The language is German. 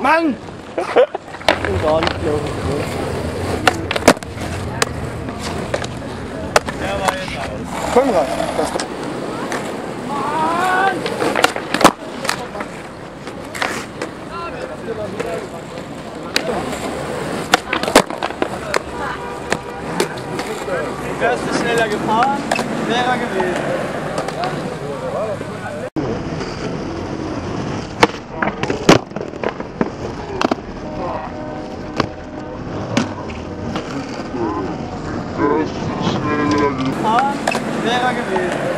Mann! Und gar nicht gelaufen. Der war jetzt aus. Konrad, das Wärst du schneller gefahren, wäre er gewesen. Fahren, wäre er gewesen.